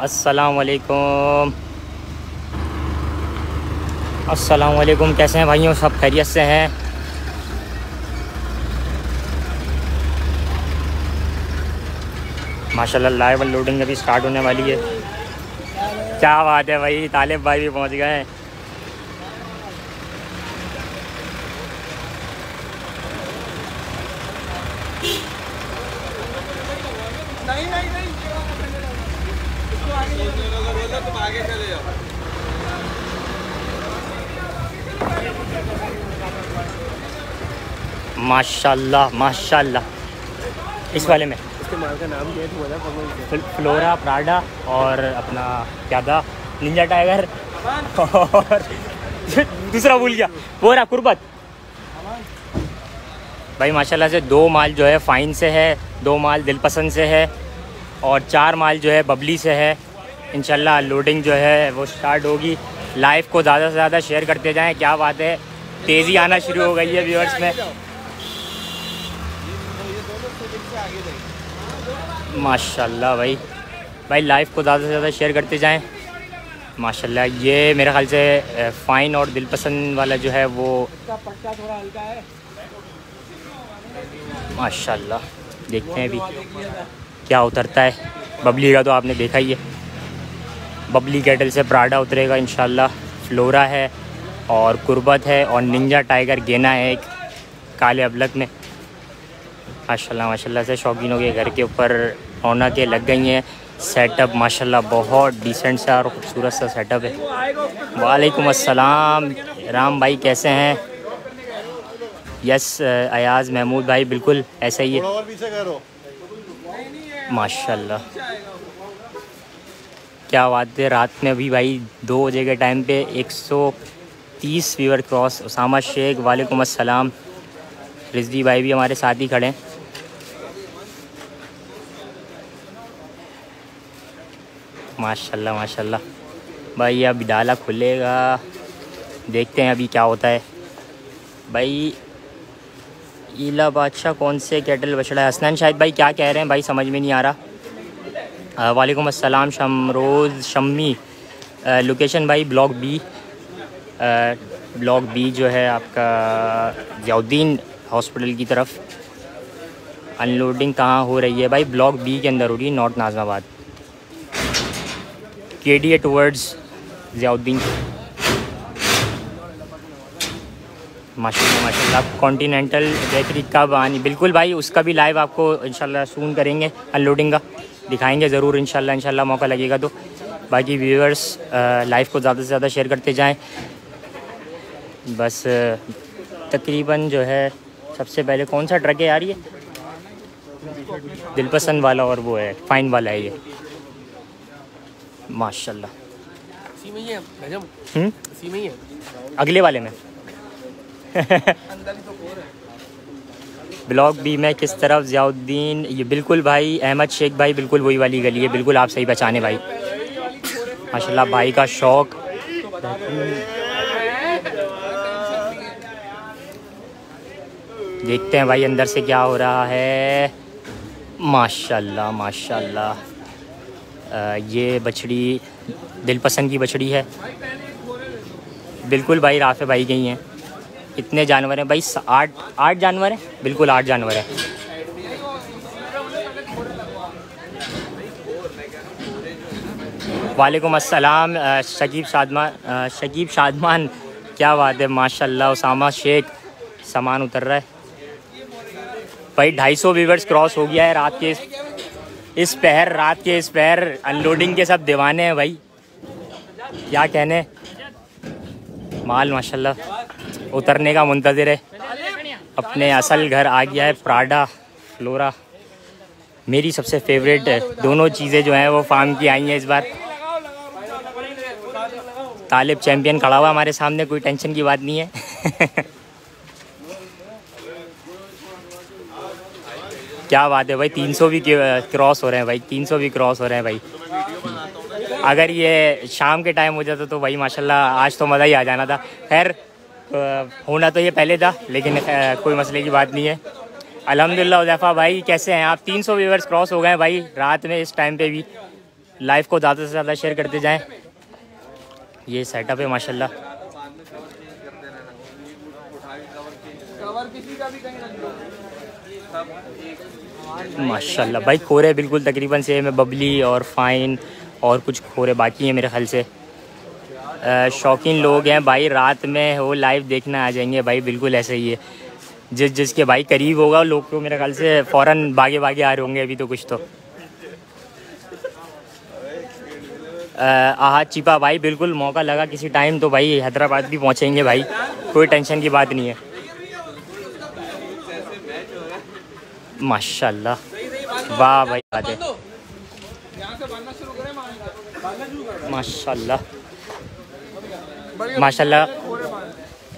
असलकुम असलकुम कैसे हैं भाइयों? सब खैरियत से हैं? माशाल्लाह लाइव लोडिंग अभी स्टार्ट होने वाली है। क्या बात है भाई, तालिब भाई भी पहुँच गए। हैं नहीं नहीं नहीं तुम आगे चले जाओ। माशाल्लाह माशाल्लाह। इस वाले में। इसके माल का नाम क्या है फ्ल- फ्लोरा प्राडा और अपना क्या था? निंजा टाइगर और दूसरा भूल गया। वो रहा कुर्बत। भाई माशाल्लाह से दो माल जो है फ़ाइन से है दो माल दिलपसंद से है और चार माल जो है बबली से है। इंशाल्लाह लोडिंग जो है वो स्टार्ट होगी। लाइव को ज़्यादा से ज़्यादा शेयर करते जाएँ। क्या बात है? तेज़ी आना शुरू हो गई है व्यूअर्स में। माशाल्लाह भाई। भाई लाइव को ज़्यादा से ज़्यादा शेयर करते जाएँ। माशाल्लाह, ये मेरे ख्याल से फ़ाइन और दिलपसंद वाला जो है वो माशाल्लाह, देखते हैं अभी। क्या उतरता है? बबली का तो आपने देखा ही है। बबली कैटल से प्राडा उतरेगा इन फ्लोरा है और कुर्बत है और निंजा टाइगर गेना है एक काले अबलक में। माशाल्लाह माशाल्लाह से शौकीनों के घर के ऊपर रौनक के लग गई हैं। सेटअप माशाल्लाह बहुत डिसेंट सा और ख़ूबसूरत सा सेटअप है। वालेकुम अस्सलाम। राम भाई कैसे हैं? यस अयाज़ महमूद भाई बिल्कुल ऐसा ही है। माशाल्लाह। क्या बात है? रात में अभी भाई दो बजे के टाइम पे 130 व्यूअर क्रॉस उसामा शेख वालेकुम अस्सलाम। रिजवी भाई भी हमारे साथ ही खड़े हैं। माशाल्लाह माशाल्लाह। भाई, अब डाला खुलेगा। देखते हैं अभी क्या होता है। भाई ईला बादशाह कौन से कैटल बछड़ा है? हसनैन शायद भाई क्या कह रहे हैं? भाई, समझ में नहीं आ रहा। वालेकुम अस्सलाम शमरोज़ शम्मी। लोकेशन भाई, ब्लॉक बी। ब्लॉक बी जो है आपका जयाउद्दीन हॉस्पिटल की तरफ़। अनलोडिंग कहाँ हो रही है भाई? ब्लॉक बी के अंदर हो रही है नॉर्थ नाजमाबाद। के डी ए टूवर्ड्स जियाउद्दीन। माशाल्लाह माशाल्लाह। कॉन्टीनेंटल बेकरी कब आनी? बिल्कुल भाई, उसका भी लाइव आपको इंशाल्लाह सून करेंगे अनलोडिंग का। दिखाएँगे ज़रूर इंशाल्लाह इंशाल्लाह मौका लगेगा तो। बाकी व्यूअर्स लाइव को ज़्यादा से ज़्यादा शेयर करते जाएँ। बस तकरीबन जो है सबसे पहले कौन सा ट्रक है यार ये? दिलपसंद वाला और वो है फाइन वाला है ये। माशाल्लाह। हम्म? में अगले वाले में। ब्लॉक बी में किस तरफ़? ज़ियाउद्दीन, ये बिल्कुल भाई, अहमद शेख भाई, बिल्कुल वही वाली गली है। बिल्कुल आप सही पहचाने भाई। माशाल्लाह, भाई का शौक। देखते हैं भाई अंदर से क्या हो रहा है। माशाल्लाह माशाल्लाह। ये बछड़ी, दिलपसंद की बछड़ी है। बिल्कुल भाई, राफे भाई गई हैं। कितने जानवर हैं भाई आठ आठ जानवर हैं? बिल्कुल आठ जानवर हैं। वालेकुम अस्सलाम शकीब शादमान शकीब शादमान क्या बात है माशाल्लाह उसामा शेख सामान उतर रहा है। भाई 250 व्यूवर्स क्रॉस हो गया है रात के इस, इस पहर रात के इस पहर अनलोडिंग के सब दीवाने हैं भाई। क्या कहने? माल माशाल्लाह। उतरने का मुंतज़र है। अपने असल घर आ गया है प्राडा फ्लोरा मेरी सबसे फेवरेट दोनों चीज़ें जो हैं, वो फार्म की आई हैं इस बार। तालिब चैंपियन खड़ा हुआ हमारे सामने, कोई टेंशन की बात नहीं है। क्या बात है भाई 300 भी क्रॉस हो रहे हैं भाई 300 भी क्रॉस हो रहे हैं भाई। अगर ये शाम के टाइम हो जाता तो भाई, माशाल्लाह, आज तो मज़ा ही आ जाना था। खैर होना तो ये पहले था, लेकिन कोई मसले की बात नहीं है। अल्हम्दुलिल्लाह उदैफा भाई, कैसे हैं आप? 300 व्यूवर्स क्रॉस हो गए हैं भाई, रात में इस टाइम पे भी। लाइव को ज़्यादा से ज़्यादा शेयर करते जाएँ। ये सेटअप है, माशाल्लाह। माशाल्लाह, भाई, खोरे बिल्कुल तकरीबन से मैं बबली और फाइन और कुछ खोरे बाकी हैं मेरे ख्याल से। शौकीन लोग हैं। भाई, रात में वो लाइव देखना आ जाएँगे। भाई, बिल्कुल ऐसे ही है। जिस, जिसके भाई करीब होगा, लोग तो मेरे ख्याल से फ़ौरन भागे भागे आ रहे होंगे अभी तो कुछ तो। आहा, चिपा, भाई, बिल्कुल मौका लगा किसी टाइम तो भाई हैदराबाद भी पहुँचेंगे भाई। कोई टेंशन की बात नहीं है। माशाल्लाह। वाह, भाई, बात। है माशाल्लाह। माशाल्लाह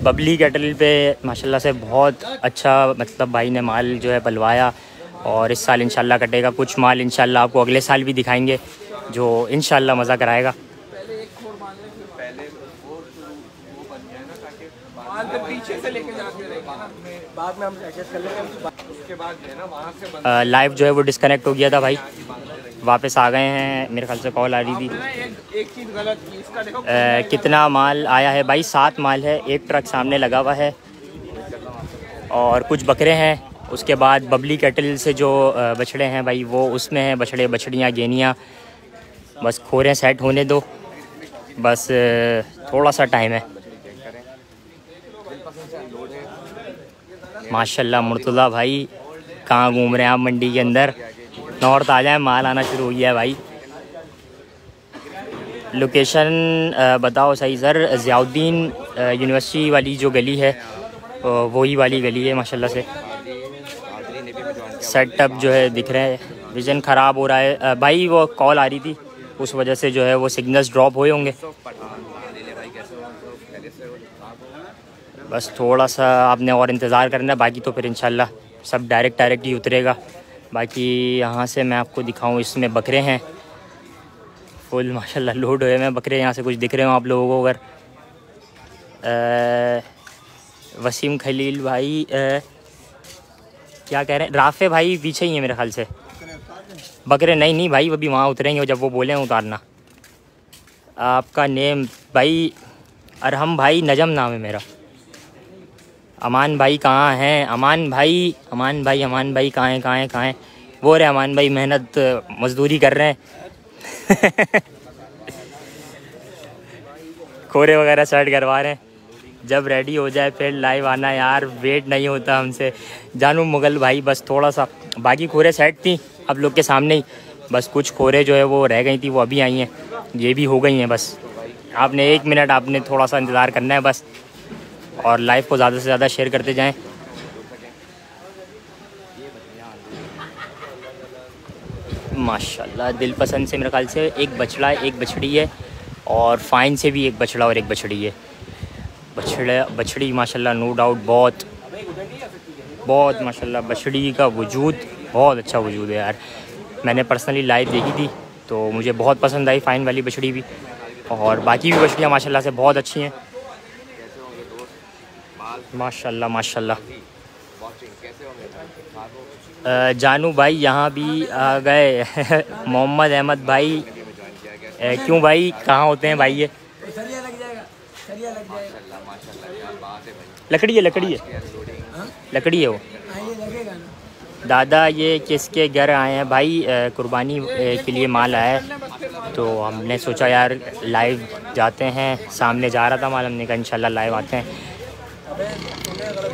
बबली कैटल पे माशाल्लाह से बहुत अच्छा मतलब भाई ने माल जो है पलवाया और इस साल इंशाल्लाह कटेगा। कुछ माल इंशाल्लाह आपको अगले साल भी दिखाएँगे जो इंशाल्लाह मज़ा कराएगा। लाइव जो है वो डिस्कनेक्ट हो गया था भाई। वापस आ गए हैं। मेरे ख्याल से कॉल आ रही थी। एक एक चीज़ गलत की इसका देखो कितना माल आया है भाई? सात माल है। एक ट्रक सामने लगा हुआ है। और कुछ बकरे हैं। उसके बाद बबली कैटल से जो बछड़े हैं भाई वो उसमें हैं। बछड़े बछड़ियाँ गेनियाँ। बस खोरें सेट होने दो। बस थोड़ा सा टाइम है। माशाल्लाह मुर्तज़ा भाई कहाँ घूम रहे हैं आप मंडी के अंदर? नॉर्थ आ जाए, माल आना शुरू हो गया है भाई। लोकेशन बताओ सही, सर, ज़ियाउद्दीन यूनिवर्सिटी वाली जो गली है वही वाली गली है, माशाल्लाह से। सेटअप जो है, दिख रहे हैं। विज़न ख़राब हो रहा है। भाई, वो कॉल आ रही थी, उस वजह से जो है, वो सिग्नल्स ड्रॉप हुए होंगे। बस थोड़ा सा आपने और इंतज़ार करना बाकी तो फिर इंशाल्लाह सब डायरेक्ट डायरेक्ट ही उतरेगा। बाकी यहाँ से मैं आपको दिखाऊँ इसमें बकरे हैं। फुल माशाल्लाह लोड हुए हैं। बकरे यहाँ से कुछ दिख रहे हो आप लोगों को अगर। वसीम खलील भाई अ, क्या कह रहे हैं? राफे भाई पीछे ही है मेरे ख्याल से। बकरे नहीं नहीं भाई अभी वहाँ उतरेंगे जब वो बोले उतारना। आपका नेम भाई अरहम भाई नजम नाम है मेरा। अमान भाई कहाँ हैं? अमान भाई अमान भाई अमान भाई कहाँ हैं कहाँ हैं कहाँ हैं? वो रहे अमान भाई, मेहनत, मजदूरी कर रहे हैं। खोरे वगैरह सेट करवा रहे हैं। जब रेडी हो जाए फिर लाइव आना यार वेट नहीं होता हमसे। जानू मुगल भाई, बस थोड़ा सा। बाकी खोरे सेट थी, अब लोग के सामने ही। बस कुछ खोरे जो है वो रह गई थी, वो अभी आई हैं। ये भी हो गई हैं बस। आपने एक मिनट आपने थोड़ा सा इंतज़ार करना है बस। और लाइव को ज़्यादा से ज़्यादा शेयर करते जाएँ। माशाल्लाह, दिल पसंद से मेरे ख्याल से एक बछड़ा, एक बछड़ी है और फाइन से भी एक बछड़ा और एक बछड़ी है। बछड़ा, बछड़ी माशाल्लाह नो डाउट बहुत बहुत माशाल्लाह, बछड़ी का वजूद बहुत अच्छा वजूद है यार। मैंने पर्सनली लाइव देखी थी तो मुझे बहुत पसंद आई फाइन वाली बछड़ी भी। और बाकी भी बछड़ियाँ माशाल्लाह से बहुत अच्छी हैं। माशाल्लाह माशाल्लाह। जानू भाई यहाँ भी आ गए। मोहम्मद अहमद भाई। क्यों भाई? कहाँ होते हैं भाई ये? लकड़ी है लकड़ी है। लकड़ी है वो। दादा, ये किसके घर आए हैं भाई? कुर्बानी के लिए माल आया है। तो हमने सोचा, यार लाइव जाते हैं। सामने जा रहा था माल हमने कहा, इंशाल्लाह लाइव आते हैं।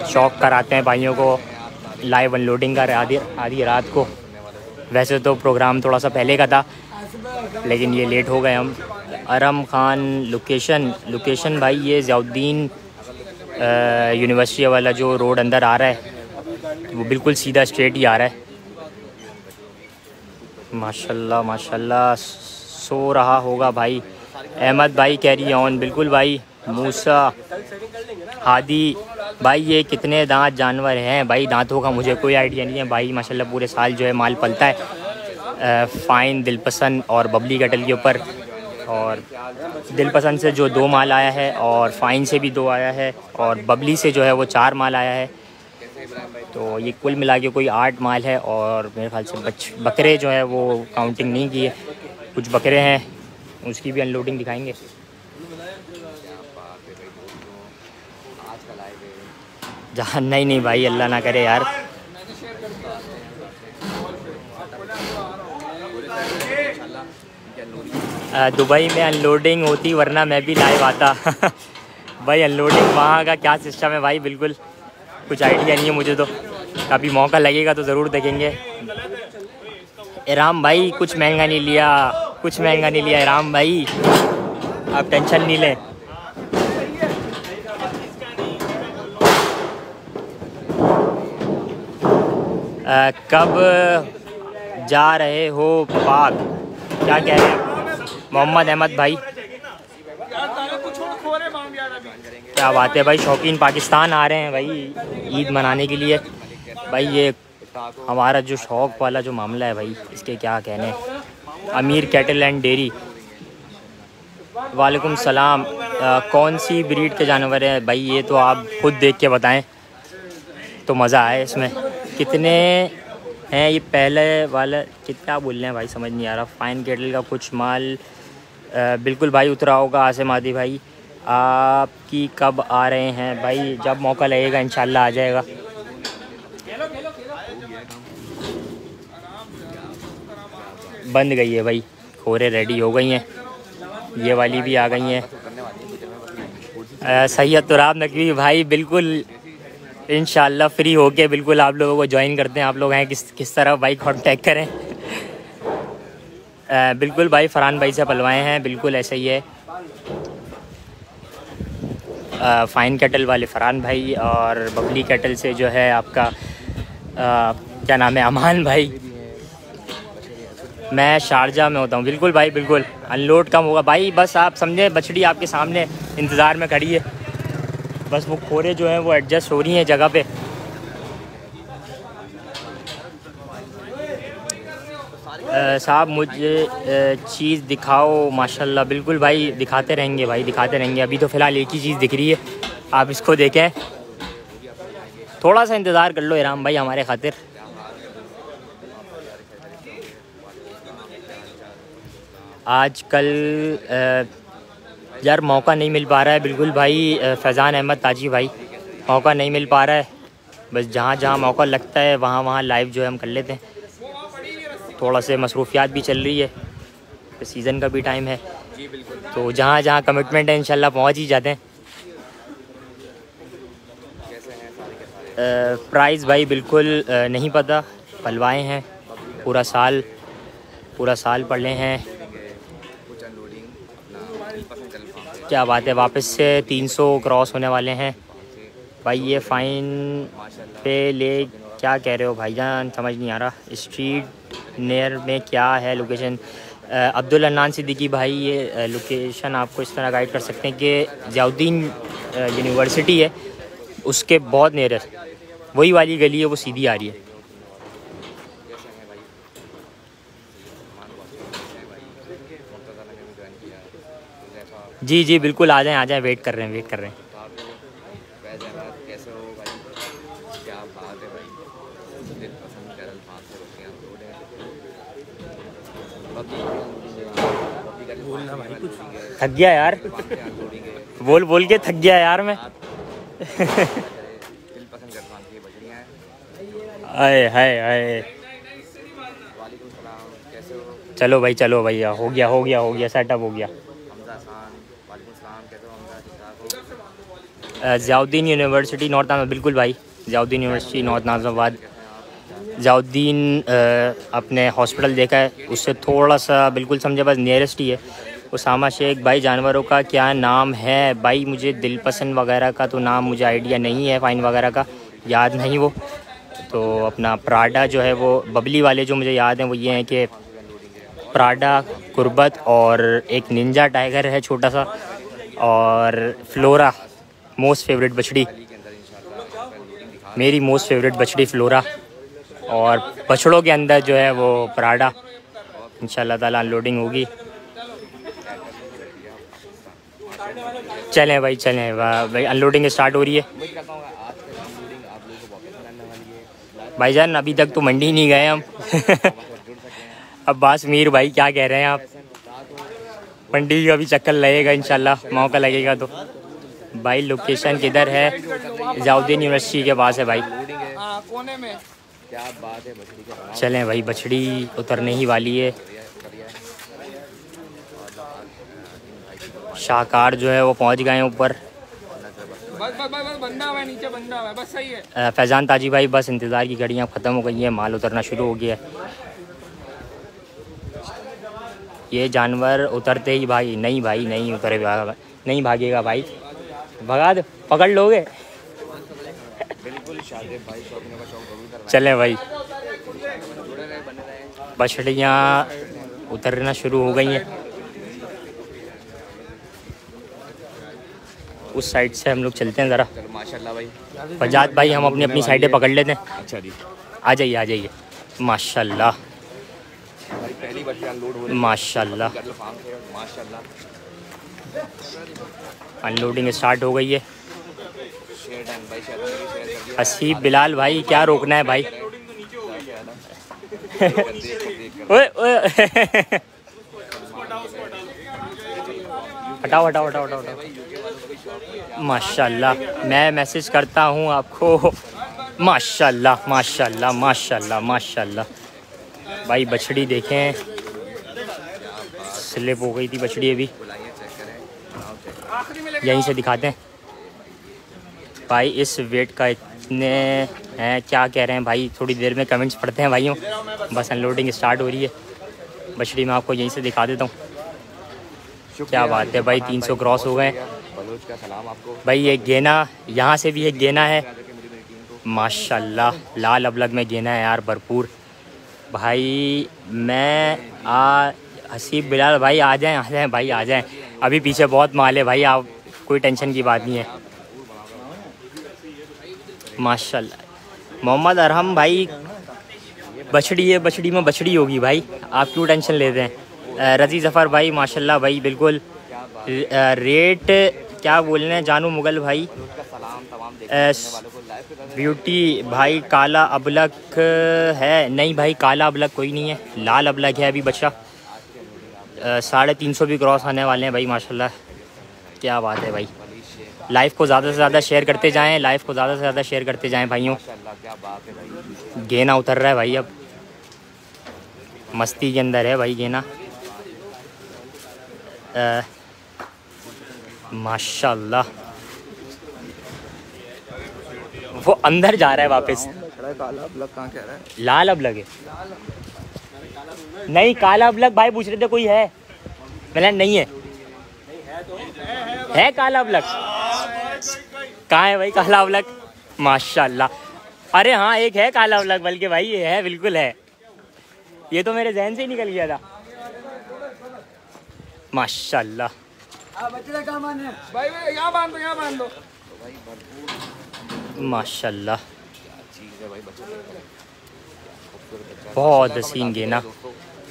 शौक कराते हैं भाइयों को। लाइव अनलोडिंग का आधी आधी रात को। वैसे तो प्रोग्राम थोड़ा सा पहले का था, लेकिन ये लेट हो गए हम। अरम खान लोकेशन लोकेशन भाई ये ज़ियाउद्दीन यूनिवर्सिटी वाला जो रोड अंदर आ रहा है, वो बिल्कुल सीधा स्ट्रेट ही आ रहा है। माशाल्लाह माशाल्लाह, सो रहा होगा भाई। अहमद भाई कैरी ऑन बिल्कुल भाई। मूसा, हादी, भाई ये कितने दांत जानवर हैं? भाई दांतों का मुझे कोई आइडिया नहीं है। भाई माशाल्लाह पूरे साल जो है माल पलता है। फ़ाइन, दिलपसंद और बबली कटल के ऊपर। और दिलपसंद से जो दो माल आया है और फ़ाइन से भी दो आया है और बबली से जो है वो चार माल आया है। तो ये कुल मिला के कोई आठ माल है और मेरे ख्याल से बच, बकरे जो है वो काउंटिंग नहीं की है कुछ बकरे हैं, उसकी भी अनलोडिंग दिखाएँगे। जहाँ नहीं नहीं भाई, अल्लाह ना करे यार। दुबई में अनलोडिंग होती, वरना मैं भी लाइव आता। भाई अनलोडिंग वहाँ का क्या सिस्टम है भाई, बिल्कुल। कुछ आइडिया नहीं है मुझे तो। कभी मौका लगेगा तो ज़रूर देखेंगे। इराम भाई, कुछ महँगा नहीं लिया, कुछ महँगा नहीं लिया। इराम भाई, आप टेंशन नहीं लें। अ, कब जा रहे हो पाक? क्या कह रहे हैं? मोहम्मद अहमद भाई। क्या बात है भाई शौकीन पाकिस्तान आ रहे हैं भाई ईद मनाने के लिए। भाई ये हमारा जो शौक वाला जो मामला है भाई इसके क्या कहने अमीर कैटल एंड डेयरी वालेकुम सलाम। अ, कौन सी ब्रीड के जानवर हैं? भाई ये तो आप खुद देख के बताएँ तो मज़ा आए इसमें। कितने हैं ये पहले वाला? कितना बोल रहे हैं भाई? समझ नहीं आ रहा। फाइन कैटल का कुछ माल बिल्कुल भाई उतरा होगा आसिम आदि भाई। आपकी कब आ रहे हैं भाई? जब मौका लगेगा, इंशाल्लाह आ जाएगा। बंद गई है भाई। खोरे रेडी हो गई हैं। ये वाली भी आ गई हैं। सैयद तुराब नकवी भाई, बिल्कुल इन फ्री होके बिल्कुल आप लोगों को ज्वाइन करते हैं। आप लोग हैं किस किस तरह? भाई कांटेक्ट करें। अ, बिल्कुल भाई फरहान भाई से पलवाए हैं बिल्कुल ऐसा ही है। अ, फाइन कैटल वाले फरहान भाई और बबली कैटल से जो है आपका अ, क्या नाम है अमान भाई। मैं शारजा में होता हूँ। बिल्कुल भाई बिल्कुल। अनलोड कम होगा। भाई बस आप समझे बछड़ी आपके सामने इंतज़ार में खड़ी है। बस वो खोरे जो हैं वो एडजस्ट हो रही हैं जगह पे। साहब मुझे चीज़ दिखाओ माशाल्लाह बिल्कुल भाई दिखाते रहेंगे भाई दिखाते रहेंगे। अभी तो फ़िलहाल एक ही चीज़ दिख रही है आप इसको देखें। थोड़ा सा इंतज़ार कर लो इराम भाई हमारे खातिर। आजकल अ, यार, मौका नहीं मिल पा रहा है। बिल्कुल भाई फैज़ान अहमद ताजी भाई, मौका नहीं मिल पा रहा है। बस जहाँ जहाँ मौका लगता है, वहाँ वहाँ लाइव जो है हम कर लेते हैं। थोड़ा से मसरूफियात भी चल रही है सीज़न का भी टाइम है। तो जहाँ जहाँ कमिटमेंट है, इंशाल्लाह पहुँच ही जाते हैं। प्राइस भाई बिल्कुल नहीं पता, पलवाए हैं, पूरा साल पूरा साल पढ़े हैं। क्या बात है वापस से 300 क्रॉस होने वाले हैं। भाई ये फ़ाइन पे ले क्या कह रहे हो भाईजान? समझ नहीं आ रहा। स्ट्रीट नियर में क्या है लोकेशन अब्दुल अन्नान सिद्दीकी भाई ये लोकेशन आपको इस तरह गाइड कर सकते हैं कि जयाउद्दीन यूनिवर्सिटी है उसके बहुत नियर वही वाली गली है वो सीधी आ रही है। जी जी, बिल्कुल, आ जाएँ आ जाएँ वेट कर रहे हैं वेट कर रहे हैं। थक गया यार। बोल बोल के थक गया यार मैं। आए, हाय हाय चलो भाई, चलो भैया हो गया हो गया हो गया सेटअप हो गया हमजा खान वालेकुम सलाम कैसे हो हमजा ठीक ठाक हो अ, ज़ियाउद्दीन यूनिवर्सिटी नॉर्थ नाज़ बिल्कुल भाई। ज़ियाउद्दीन यूनिवर्सिटी नॉर्थ नाज़ाबाद ज़ियाउद्दीन अपने हॉस्पिटल देखा है। उससे थोड़ा सा बिल्कुल समझे, बस नियरेस्ट ही है। उसामा शेख भाई जानवरों का क्या नाम है? भाई, मुझे दिल पसंद वगैरह का तो नाम, मुझे आइडिया नहीं है फ़ाइन वगैरह का। याद नहीं वो। तो अपना प्राडा जो है, वो बबली वाले जो मुझे याद हैं, वो ये हैं कि प्राडा कुर्बत और एक निंजा टाइगर है छोटा सा। और फ्लोरा मोस्ट फेवरेट बछड़ी। मेरी मोस्ट फेवरेट बछड़ी फ्लोरा और बछड़ों के अंदर जो है वो पराडा इंशाल्लाह ताला अनलोडिंग होगी। चलें भाई चलें। भाई अनलोडिंग स्टार्ट हो रही है। है भाईजान, अभी तक तो मंडी नहीं गए हम। अब्बास मीर भाई क्या कह रहे हैं आप? मंडी का भी चक्कर लगेगा, इंशाल्लाह। मौका लगेगा तो। भाई लोकेशन किधर है? जाउद्दीन यूनिवर्सिटी के पास है भाई। कोने में क्या बात है बछड़ी चलें भाई, बछड़ी उतरने ही वाली है। शाहकार जो है वो पहुँच गए हैं ऊपर। फैज़ान ताजी भाई, बस इंतज़ार की घड़ियाँ ख़त्म हो गई हैं, माल उतरना शुरू हो गया है। ये जानवर उतरते ही भाई, नहीं भाई, नहीं उतरे नहीं भागेगा भाई। भगा दो पकड़ लोगे? चले भाई। बछड़ियाँ उतरना शुरू हो गई हैं। उस साइड से हम लोग चलते हैं ज़रा। माशाल्लाह भाई फजाद भाई हम अपनी अपनी साइडें पकड़ लेते हैं। अच्छा जी। आ जाइए आ जाइए। माशाल्लाह। पहली माशाल्लाह। माशाल्लाह। अनलोडिंग स्टार्ट हो गई है। हसीब बिलाल भाई, क्या रोकना है भाई? ओए ओए। हटाओ हटाओ हटाओ हटाओ हटाओ। माशाल्लाह, मैं मैसेज करता हूँ आपको। माशाल्लाह माशाल्लाह माशाल्लाह माशाल्लाह। भाई, बछड़ी देखें। स्लिप हो गई थी बछड़ी अभी। यहीं से दिखाते हैं। भाई इस वेट का इतने हैं क्या कह रहे हैं भाई? थोड़ी देर में कमेंट्स पढ़ते हैं भाइयों। बस अनलोडिंग स्टार्ट हो रही है। बछड़ी मैं आपको यहीं से दिखा देता हूँ। क्या बात है भाई 300 क्रॉस हो गए। भाई ये गेना यहाँ से भी एक गेना है। माशाल्लाह लाल अबलग में गेना है यार भरपूर। भाई मैं आ हसीब बिलाल भाई आ जाएँ आ जाएँ भाई आ जाएँ। अभी पीछे बहुत माल है भाई आप कोई टेंशन की बात नहीं है। माशाल्लाह। मोहम्मद अरहम भाई, बछड़ी है, बछड़ी में बछड़ी होगी भाई। आप क्यों टेंशन लेते हैं? रज़ी ज़फ़र भाई, माशाल्लाह भाई, बिल्कुल। रेट क्या बोल रहे हैं? जानू मुगल भाई। ब्यूटी भाई, काला अबलक है? नहीं भाई, काला अबलक कोई नहीं है। लाल अबलक है अभी बच्चा साढ़े तीन सौ भी क्रॉस आने वाले हैं भाई, माशाल्लाह। क्या बात है भाई। लाइफ को ज़्यादा से ज़्यादा शेयर करते जाएँ लाइफ को ज़्यादा से ज़्यादा शेयर करते जाएँ भाइयों। गेना उतर रहा है भाई अब। मस्ती के अंदर है भाई गेना। माशाल्लाह। वो अंदर जा रहा है वापस। है लाल अब लगे। नहीं काला अब लग भाई पूछ रहे थे कोई है। मैंने नहीं है। है काला अब लग कहाँ है भाई काला अब लग माशाल्लाह। अरे हाँ एक है काला अब लग बल्कि भाई ये है, बिल्कुल है। ये तो मेरे जहन से ही निकल गया था। माशाल्लाह। माशाल्लाह। बहुत हसीन गेना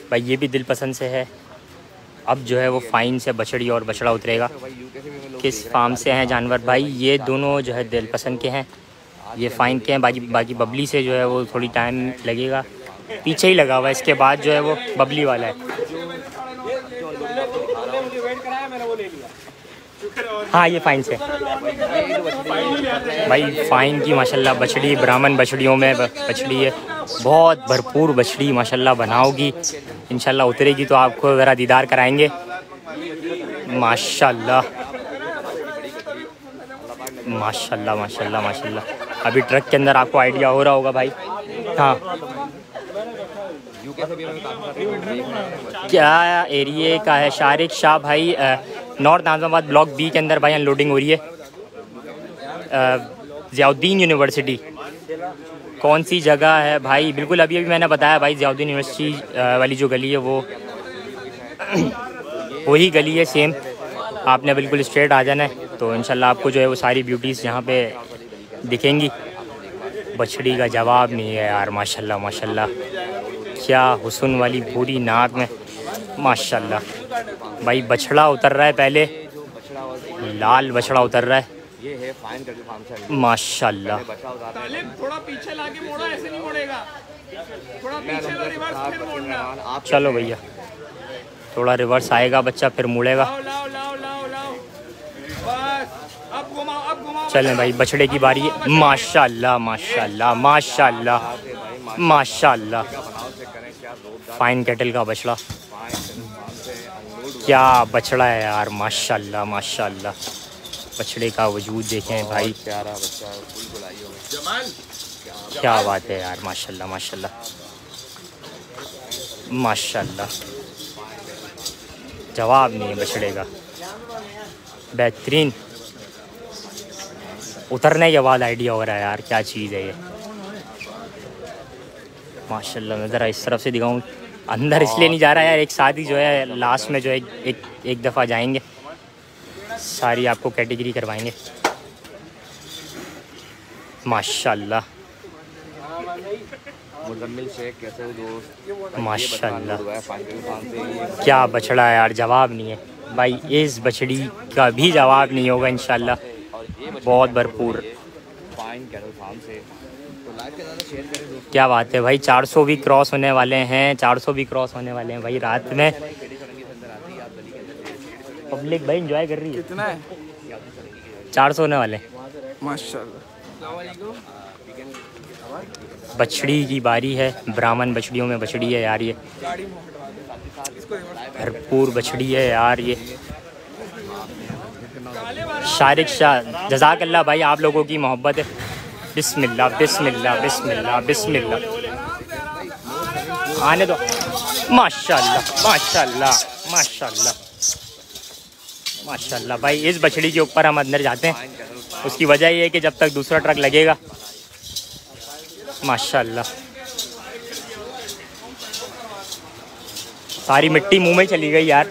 भाई ये भी दिल पसंद से है। अब जो है वो फाइन से बछड़ी और बछड़ा उतरेगा। किस फार्म से हैं जानवर? भाई, ये दोनों जो है दिल पसंद के हैं। ये फाइन के हैं। बाकी बाकी बबली से जो है वो थोड़ी टाइम लगेगा। पीछे ही लगा हुआ है। इसके बाद जो है वो बबली वाला है वेट कराया मैंने वो ले लिया हाँ ये फाइन से। भाई फाइन की माशाल्लाह, बछड़ी, ब्राह्मण बछड़ियों में बछड़ी है। बहुत भरपूर बछड़ी माशाल्लाह बनाओगी। इंशाल्लाह उतरेगी तो आपको ज़रा दीदार कराएँगे। माशाल्लाह। माशाल्लाह माशाल्लाह माशाल्लाह। अभी ट्रक के अंदर आपको आइडिया हो रहा होगा भाई। हाँ। क्या एरिए का है? शारिक शाह भाई नॉर्थ नाजमाबाद ब्लॉक बी के अंदर भाई अनलोडिंग हो रही है। ज़ियाउद्दीन यूनिवर्सिटी। कौन सी जगह है? भाई, बिल्कुल अभी अभी मैंने बताया भाई, ज़ियाउद्दीन यूनिवर्सिटी वाली जो गली है वो। वही गली है सेम आपने बिल्कुल स्ट्रेट आ जाना है। तो इंशाल्लाह आपको जो है वो सारी ब्यूटीज़ यहाँ पे दिखेंगी। बछड़ी का जवाब नहीं है यार, माशाल्लाह माशाल्लाह। क्या हुसन वाली पूरी नाक में। माशाल्लाह। भाई बछड़ा उतर रहा है पहले। लाल बछड़ा उतर रहा है। ये है फाइन करके फार्म से माशाल्लाह थोड़ा पीछे लाके मोड़ा ऐसे नहीं मोड़ेगा। थोड़ा पीछे तो रिवर्स फिर मोड़ना। चलो भैया। थोड़ा रिवर्स आएगा बच्चा फिर मुड़ेगा। चलें भाई बछड़े की बारी। है माशाल्लाह माशाल्लाह माशाल्लाह माशाल्लाह। फाइन कैटल का बछड़ा। क्या बछड़ा है यार माशाल्लाह माशाल्लाह। बछड़े का वजूद देखें भाई। प्यारा बच्चा हो क्या बात है यार माशाल्लाह माशाल्लाह। माशाल्लाह। जवाब नहीं है बछड़े का। बेहतरीन। उतरने के बाद आइडिया हो रहा है यार क्या चीज़ है ये। माशाल्लाह मैं ज़रा इस तरफ़ से दिखाऊँ। अंदर इसलिए नहीं जा रहा यार एक साथ ही जो है लास्ट में जो है एक एक दफ़ा जाएँगे। सारी आपको कैटेगरी करवाएँगे। माशाल्लाह। माशाल्लाह। क्या बछड़ा है यार जवाब नहीं है। भाई इस बछड़ी का भी जवाब नहीं होगा इन बहुत भरपूर। फाइन कैटल फार्म से तो लाइक के साथ शेयर करें दोस्तों क्या बात है भाई 400 भी क्रॉस होने वाले हैं 400 भी क्रॉस होने वाले हैं भाई रात में। पब्लिक भाई इंजॉय कर रही है। कितना है? 400 होने वाले। माशाल्लाह। बछड़ी की बारी है ब्राह्मण बछड़ियों में बछड़ी है यार ये। भरपूर बछड़ी है यार ये। शारिक शाह जजाक अल्लाह भाई आप लोगों की मोहब्बत है। बिस्मिल्लाह बिस्मिल्लाह बिस्मिल्लाह बिस्मिल्लाह। आने दो। माशाल्लाह माशाल्लाह माशाल्लाह। माशाल्लाह भाई, इस बछड़ी के ऊपर हम अंदर जाते हैं। उसकी वजह ये है कि जब तक दूसरा ट्रक लगेगा, माशाल्लाह। सारी मिट्टी मुँह में चली गई यार।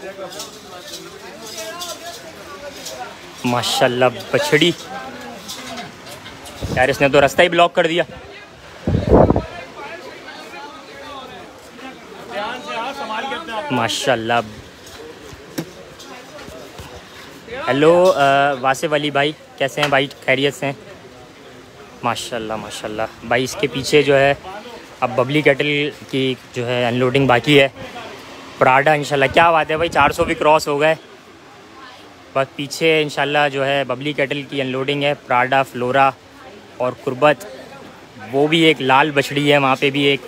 माशाल्लाह, बछड़ी। यार इसने तो रास्ता ही ब्लॉक कर दिया। माशाल्लाह। हेलो अ, वासिफ अली भाई कैसे हैं भाई? खैरियत से हैं? माशाल्लाह माशाल्लाह। भाई इसके पीछे जो है अब बबली कैटल की जो है अनलोडिंग बाकी है। प्राडा इंशाल्लाह। क्या बात है भाई 400 भी क्रॉस हो गए। बस पीछे इंशाल्लाह जो है बबली कैटल की अनलोडिंग है। प्राडा फ्लोरा और कुर्बत, वो भी एक लाल बछड़ी है, वहाँ पे भी एक,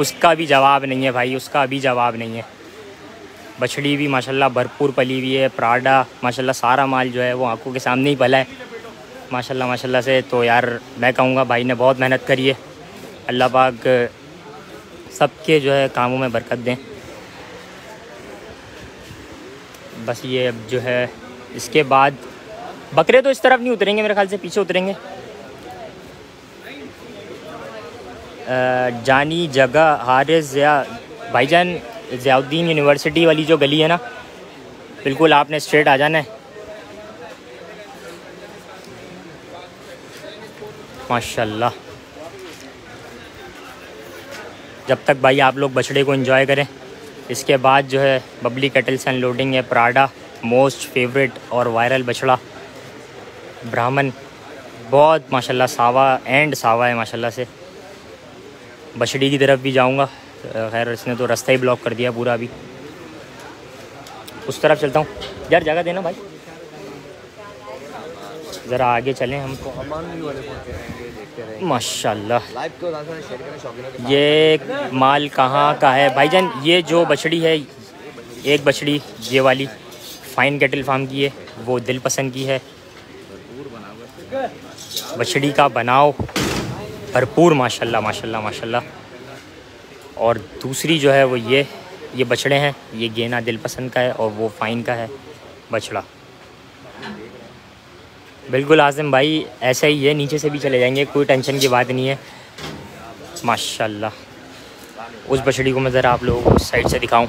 उसका भी जवाब नहीं है भाई, उसका भी जवाब नहीं है। बछड़ी भी माशाल्लाह भरपूर पली हुई है प्राडा माशाल्लाह सारा माल जो है वो आँखों के सामने ही पला है। माशाल्लाह माशाल्लाह से तो यार मैं कहूँगा भाई ने बहुत मेहनत करी है। अल्लाह पाक सबके जो है कामों में बरकत दें। बस ये अब जो है, इसके बाद बकरे तो इस तरफ़ नहीं उतरेंगे मेरे ख्याल से, पीछे उतरेंगे। जानी जगह हारिस या भाईजान ज़ियाउद्दीन यूनिवर्सिटी वाली जो गली है ना, बिल्कुल आपने स्ट्रेट आ जाना है। माशाल्लाह। जब तक भाई आप लोग बछड़े को एंजॉय करें, इसके बाद जो है बबली कैटल से अनलोडिंग है प्राडा मोस्ट फेवरेट और वायरल बछड़ा, ब्राह्मण, बहुत माशाल्लाह, सावा एंड सावा है माशाल्लाह से। बछड़ी की तरफ़ भी जाऊँगा। खैर, इसने तो रास्ता ही ब्लॉक कर दिया पूरा अभी। उस तरफ़ चलता हूँ। यार, जगह देना भाई। ज़रा आगे चलें हम। साथ ये माल कहाँ का है? भाईजान, ये जो बछड़ी है, एक बछड़ी, ये वाली फाइन कैटल फार्म की है, वो दिल पसंद की है। बछड़ी का बनाव भरपूर, माशाल्लाह माशाल्लाह माशाल्लाह। और दूसरी जो है वो ये ये बछड़े हैं, ये गेना दिल पसंद का है और वो फाइन का है बछड़ा। बिल्कुल आज़म भाई, ऐसा ही है, नीचे से भी चले जाएँगे, कोई टेंशन की बात नहीं है। माशाल्लाह। उस बछड़ी को मैं ज़रा आप लोगों को उस साइड से दिखाऊँ।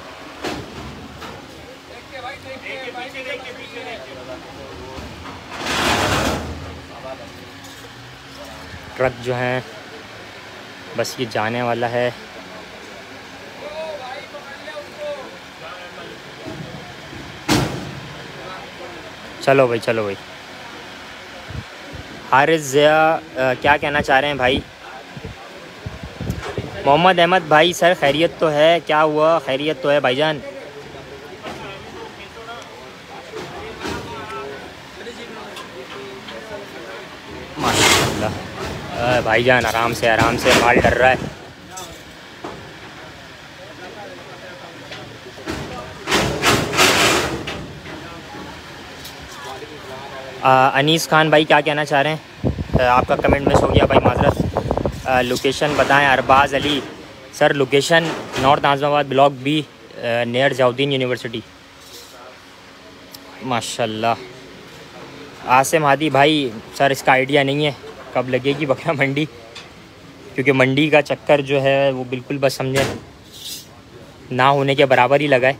ट्रक जो है, बस ये जाने वाला है। चलो भाई चलो भाई। हारिस, ज़िया क्या कहना चाह रहे हैं भाई? मोहम्मद अहमद भाई, सर, खैरियत तो है। क्या हुआ? खैरियत तो है भाईजान माशाल्लाह भाईजान आराम से आराम से माल डर रहा है। आ, अनीस खान भाई क्या कहना चाह रहे हैं? आपका कमेंट मिस हो गया भाई माजरत। लोकेशन बताएँ Arbaz Ali. Sir location north Azamabad block B near Ziauddin university माशाल्लाह। आसिम हादी भाई सर इसका आइडिया नहीं है। कब लगेगी बकरा मंडी? क्योंकि मंडी का चक्कर जो है, वो बिल्कुल बस समझे ना होने के बराबर ही लगा है।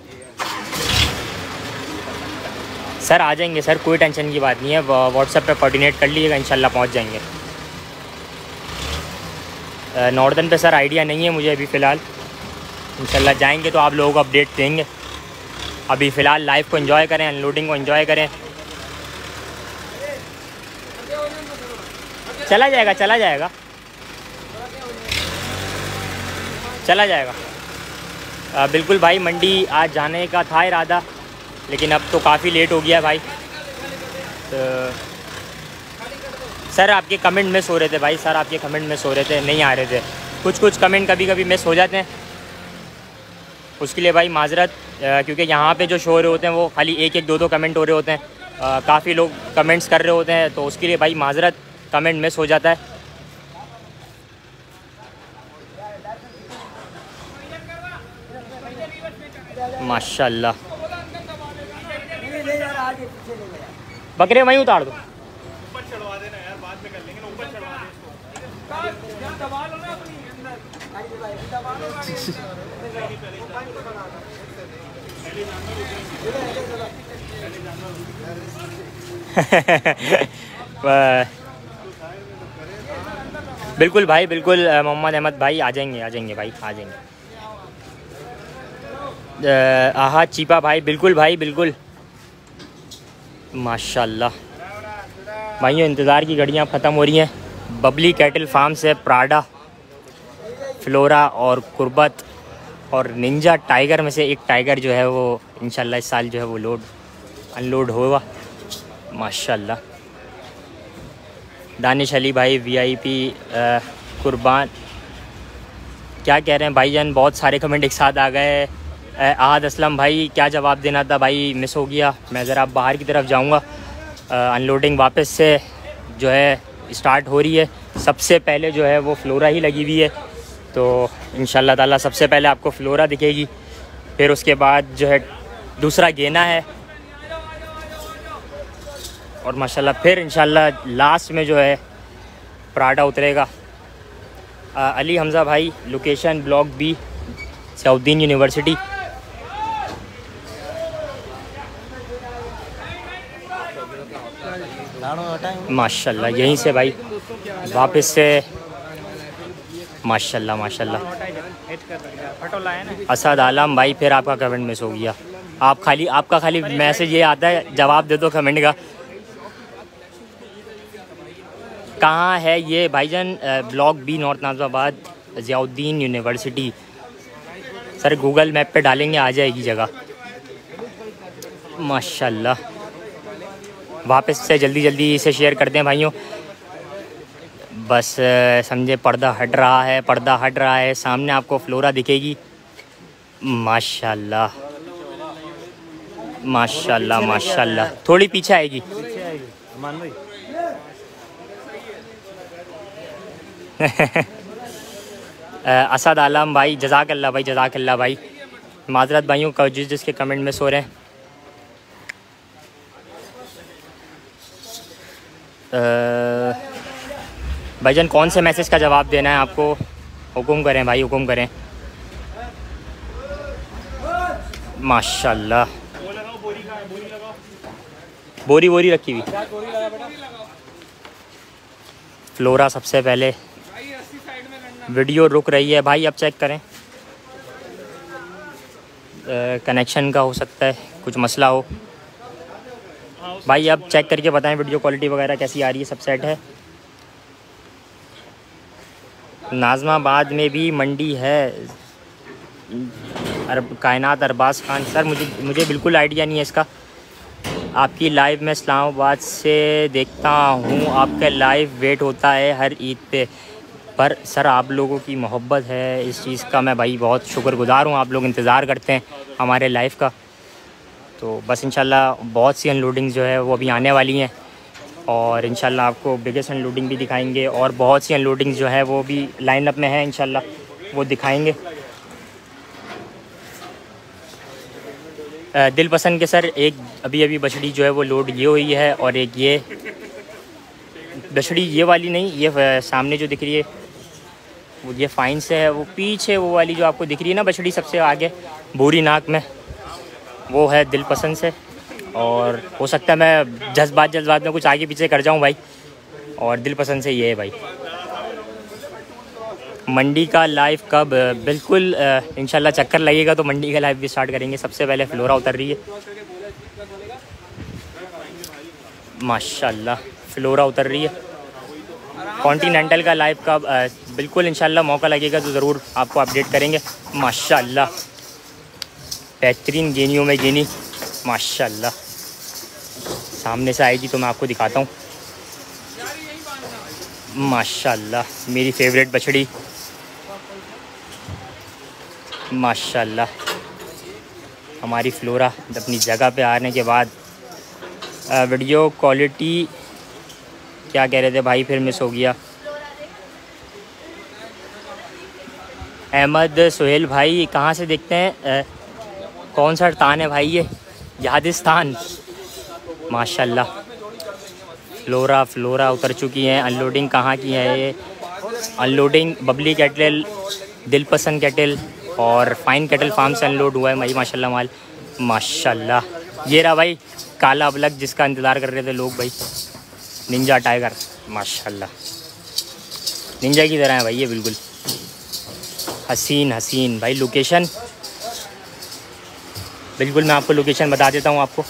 सर, आ जाएँगे सर, कोई टेंशन की बात नहीं है। व्हाट्सएप पे कोऑर्डिनेट कर लीजिएगा, इंशाल्लाह पहुँच जाएँगे। नॉर्दर्न पे सर आइडिया नहीं है मुझे अभी फ़िलहाल। इंशाल्लाह जाएँगे तो आप लोगों को अपडेट देंगे। अभी फ़िलहाल लाइफ को एंजॉय करें अनलोडिंग को एंजॉय करें। चला जाएगा चला जाएगा। चला जाएगा। आ, बिल्कुल भाई मंडी आज जाने का था इरादा लेकिन अब तो काफ़ी लेट हो गया भाई। तो सर आपके कमेंट मिस हो रहे थे भाई सर आपके कमेंट मिस हो रहे थे नहीं आ रहे थे। कुछ कुछ कमेंट कभी कभी मिस हो जाते हैं। उसके लिए भाई माजरत क्योंकि यहाँ पे जो शो हो रहे होते हैं वो खाली एक एक दो दो कमेंट हो रहे होते हैं। काफ़ी लोग कमेंट्स कर रहे होते हैं तो उसके लिए भाई माजरत कमेंट मिस हो जाता है। माशाल्लाह। बकरे वहीं उतार दो। बिल्कुल भाई, बिल्कुल मोहम्मद अहमद भाई आ जाएँगे आ जाएँगे भाई, आ जाएँगे। आहा, चीपा भाई, बिल्कुल भाई, बिल्कुल। माशाल्लाह। भाइयों, इंतज़ार की घड़ियाँ ख़त्म हो रही हैं। बबली कैटल फार्म से प्राडा, फ्लोरा और कुर्बत और निंजा टाइगर में से एक टाइगर जो है वो, इंशाल्लाह इस साल जो है वो लोड, अनलोड होगा। माशाल्लाह। दानिश अली भाई वीआईपी कुर्बान। क्या कह रहे हैं भाईजान? बहुत सारे कमेंट एक साथ आ गए। आहद असलम भाई, क्या जवाब देना था? भाई मिस हो गया। मैं ज़रा बाहर की तरफ़ जाऊँगा। अनलोडिंग वापस से जो है स्टार्ट हो रही है। सबसे पहले जो है, वो फ्लोरा ही लगी हुई है। तो इन ताला सबसे पहले आपको फ्लोरा दिखेगी। फिर उसके बाद जो है, दूसरा गेना है। और माशाल्लाह फिर इन लास्ट में जो है पराठा उतरेगा। आ, अली हमज़ा भाई location block B Ziauddin university माशाल्लाह यहीं से भाई वापस से। माशाल्लाह माशाल्लाह। असद आलम भाई फिर आपका कमेंट मिस हो गया। आप खाली आपका खाली मैसेज ये आता है जवाब दे दो कमेंट का। कहाँ है ये भाईजान block B north Nazimabad Ziauddin university. Sir, Google map पे डालेंगे, आ जाएगी जगह। माशाल्लाह। वापस से जल्दी जल्दी इसे शेयर करते हैं भाइयों। बस समझे, पर्दा हट रहा है, पर्दा हट रहा है। सामने आपको फ्लोरा दिखेगी। माशाल्लाह। माशाल्लाह माशाल्लाह। थोड़ी पीछे आएगी। असद आलम भाई जजाक अल्लाह भाई जजाक अल्लाह भाई। माजरत भाइयों का जिस जिसके कमेंट में सो रहे हैं। भाईजान, कौन से मैसेज का जवाब देना है आपको? हुक्म करें भाई, हुक्म करें। माशाल्लाह। बोरी बोरी रखी हुई। फ्लोरा सबसे पहले। वीडियो रुक रही है भाई आप चेक करें। कनेक्शन का हो सकता है, कुछ मसला हो। भाई आप चेक करके बताएँ वीडियो क्वालिटी वगैरह कैसी आ रही है, सब सेट है। नाजमाबाद में भी मंडी है। अरब, कायनात अरबाज खान। सर, मुझे मुझे बिल्कुल आइडिया नहीं है इसका। आपकी लाइव में इस्लामाबाद से देखता हूँ, आपका लाइव वेट होता है हर ईद पे। पर सर, आप लोगों की मोहब्बत है इस चीज़ का। मैं भाई बहुत शुक्रगुजार हूँ, आप लोग इंतज़ार करते हैं हमारे लाइफ का। तो बस इंशाल्लाह बहुत सी अनलोडिंग जो है वो अभी आने वाली हैं और इंशाल्लाह आपको बिगेस्ट अनलोडिंग भी दिखाएँगे और बहुत सी अनलोडिंग जो है वो भी लाइनअप में है इंशाल्लाह, वो दिखाएँगे। दिल पसंद के सर, एक अभी अभी बछड़ी जो है वो लोड ये हुई है और एक ये, बछड़ी ये वाली नहीं, ये सामने जो दिख रही है ये फाइन से है, वो पीछे वो वाली जो आपको दिख रही है ना बछड़ी सबसे आगे भूरी नाक में, वो है दिल पसंद से। और हो सकता है मैं जज्बात जज्बात में कुछ आगे पीछे कर जाऊँ भाई। और दिल पसंद से ये है भाई। मंडी का लाइव कब, बिल्कुल इंशाल्लाह चक्कर लगेगा तो मंडी का लाइव भी स्टार्ट करेंगे। सबसे पहले फ्लोरा उतर रही है। माशाल्लाह फ्लोरा उतर रही है। कॉन्टीनेंटल का लाइव का बिल्कुल इंशाल्लाह मौका लगेगा तो ज़रूर आपको अपडेट करेंगे। माशाल्लाह। बेहतरीन गेनियों में गेनी। माशाल्लाह। सामने से आएगी तो मैं आपको दिखाता हूँ। माशाल्लाह। मेरी फेवरेट बछड़ी। माशाल्लाह। हमारी फ्लोरा अपनी जगह पे आने के बाद वीडियो क्वालिटी क्या कह रहे थे? भाई फिर मिस हो गया। अहमद, सुहेल भाई, कहाँ से देखते हैं? कौन सा तान है भाई ये? यादिस्तान। माशाल्लाह। फ्लोरा फ्लोरा उतर चुकी हैं। अनलोडिंग कहाँ की है ये? अनलोडिंग बबली कैटल दिल पसंद कैटल और फाइन कैटल फार्म से अनलोड हुआ है भाई, माशाल्लाह माल। माशाल्लाह। ये रहा भाई, काला अबलग जिसका इंतज़ार कर रहे थे लोग भाई। निंजा टाइगर माशाल्लाह निंजा की तरह है भाई, ये बिल्कुल। हसीन हसीन। भाई लोकेशन बिल्कुल मैं आपको लोकेशन बता देता हूँ आपको।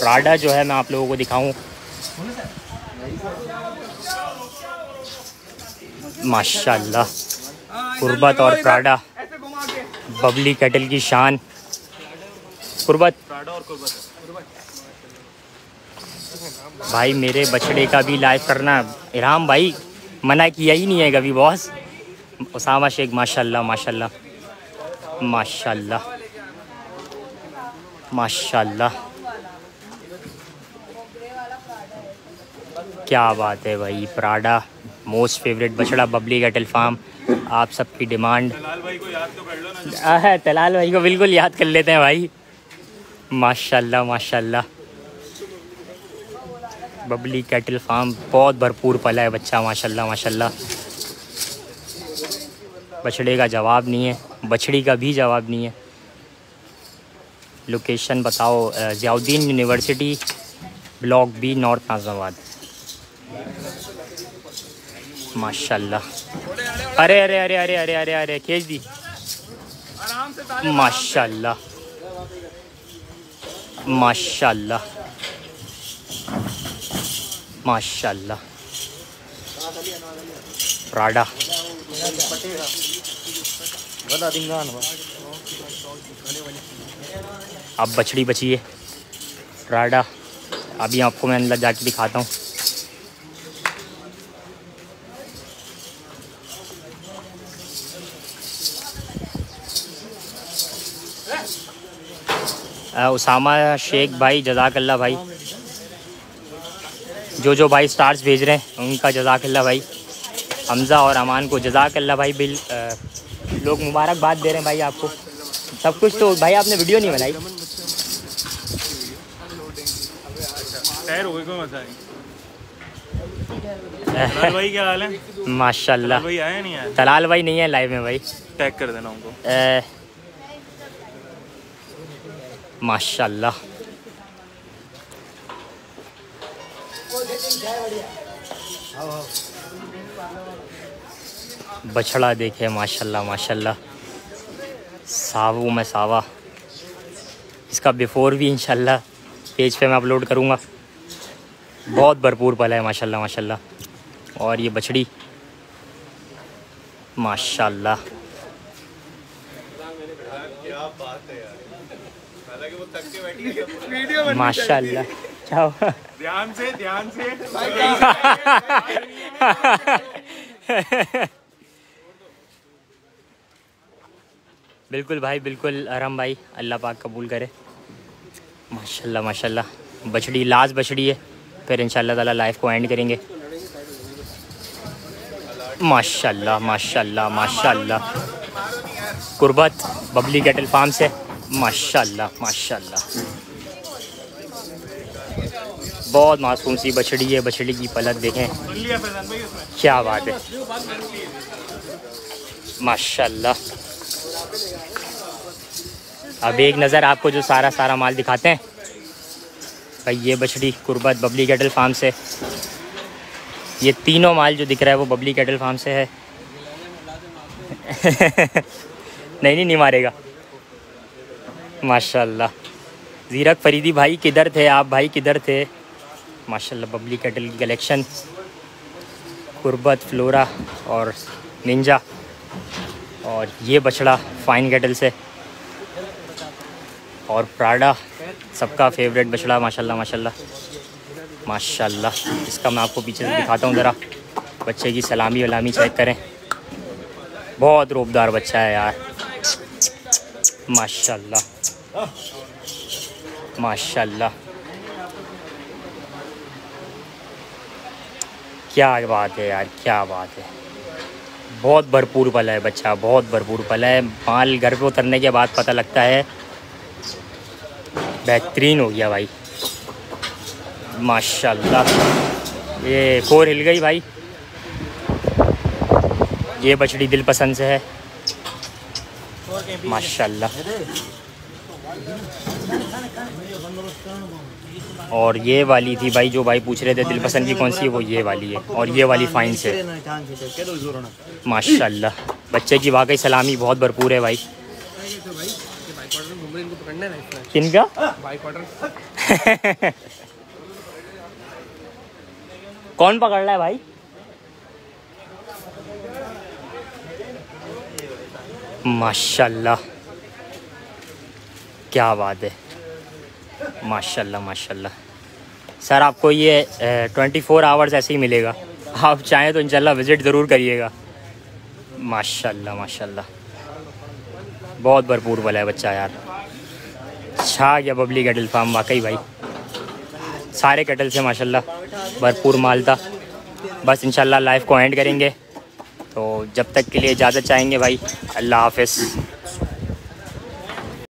प्राडा जो है, मैं आप लोगों को दिखाऊँ। माशाल्लाह। कुर्बत और प्राडा बबली कैटल की शान। कुर्बत। प्राडा और कुर्बत। भाई, मेरे बछड़े का भी लाइव करना। इराम भाई, मना किया ही नहीं है कभी बॉस उसामा शेख, माशाल्लाह माशाल्लाह। माशाल्लाह। माशाल्लाह। क्या बात है भाई प्राडा मोस्ट फेवरेट बछड़ा बबली कैटल फार्म आप सबकी डिमांड तो तलाल भाई को बिल्कुल याद कर लेते हैं भाई। माशाल्लाह माशाल्लाह। बबली कैटल फार्म, बहुत भरपूर पला है बच्चा, माशाल्लाह माशाल्लाह। बछड़े का जवाब नहीं है, बछड़ी का भी जवाब नहीं है। लोकेशन बताओ Ziauddin university block B north Nazimabad माशाल्लाह। अरे अरे अरे अरे अरे अरे अरे खींच दी। माशाल्लाह। माशाल्लाह। माशाल्लाह। प्राडा अब बछड़ी बची है। प्राडा अभी आपको मैं अंदर जाके दिखाता हूँ। उसामा शेख भाई, जजाकल्ला भाई। जो जो भाई स्टार्स भेज रहे हैं उनका जजाकल्ला भाई हमज़ा और अमान को जजाकल्ला भाई बिल लोग मुबारकबाद दे रहे हैं भाई आपको। सब कुछ तो भाई आपने वीडियो नहीं बनाई। भाई क्या हाल है? माशाल्लाह। भाई आया नहीं आया तलाल भाई नहीं है लाइव में भाई। टैग कर देना उनको। माशाल्लाह। बछड़ा देखे माशाल्लाह माशाल्लाह। सावू में सावा। इसका बिफोर भी इंशाल्लाह पेज पे मैं अपलोड करूँगा। बहुत भरपूर पला है माशाल्लाह माशाल्लाह। और ये बछड़ी माशाल्लाह। माशाल्लाह। हुआ ध्यान से ध्यान से। बिल्कुल भाई बिल्कुल आराम भाई अल्लाह पाक कबूल करे। माशाल्लाह माशाल्लाह। बछड़ी लास्ट बछड़ी है फिर इंशाल्लाह ताला लाइफ को एंड करेंगे। माशाल्लाह माशाल्लाह माशाल्लाह। कुर्बत बबली कैटल फार्म से। माशाल्लाह माशाल्लाह। बहुत मासूम सी बछड़ी है, बछड़ी की पलक देखें। क्या बात है। माशाल्लाह। अब एक नज़र आपको जो सारा सारा माल दिखाते हैं। भाई, ये बछड़ी कुर्बत बबली कैटल फार्म से। ये तीनों माल जो दिख रहा है वो बबली कैटल फार्म से है। नहीं नहीं नहीं मारेगा। माशाल्लाह। जीरक फरीदी भाई किधर थे? आप भाई किधर थे? माशाल्लाह बबली कैटल की कलेक्शन। कुर्बत फ्लोरा और निंजा। और ये बछड़ा फाइन कैटल से। और प्राडा, सबका फेवरेट बछड़ा, माशाल्लाह माशाल्लाह। माशाल्लाह, इसका मैं आपको पीछे से दिखाता हूँ ज़रा। बच्चे की सलामी वलामी चेक करें। बहुत रोबदार बच्चा है यार। माशाल्लाह माशाल्लाह। क्या बात है यार, क्या बात है। बहुत भरपूर पल है बच्चा, बहुत भरपूर पल है। माल घर पे उतरने के बाद पता लगता है, बेहतरीन हो गया भाई। माशाल्लाह। ये कोर हिल गई भाई। ये बछड़ी दिल पसंद से है। माशाल्लाह। और ये वाली थी भाई जो भाई पूछ रहे थे दिल पसंद की कौन सी है वो ये वाली है। और ये वाली फाइन से माशाल्लाह। बच्चे की वाकई सलामी बहुत भरपूर है भाई। इनको पकड़ना ना इसमें किनका कौन पकड़ रहा है भाई? माशाल्लाह। क्या बात है। माशाल्लाह माशाल्लाह। सर, आपको ये ट्वेंटी फोर आवर्स ऐसे ही मिलेगा। आप चाहें तो इंशाल्लाह विज़िट ज़रूर करिएगा। माशाल्लाह माशाल्लाह। बहुत भरपूर वाला है बच्चा यार। छा गया बबली कैटल फार्म वाकई भाई। सारे कैटल से माशाल्लाह भरपूर माल था। बस इंशाल्लाह लाइफ को एंड करेंगे। तो जब तक के लिए इजाज़त चाहेंगे भाई, अल्लाह हाफिज़।